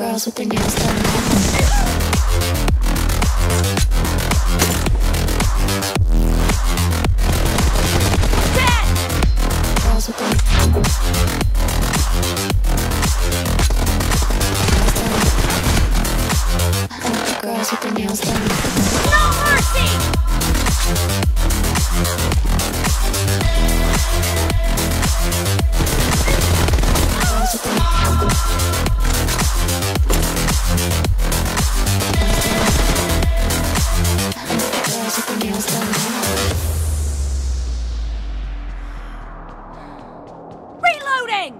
Girls with their nails done. With their nails done. No mercy! Reloading!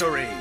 Victory.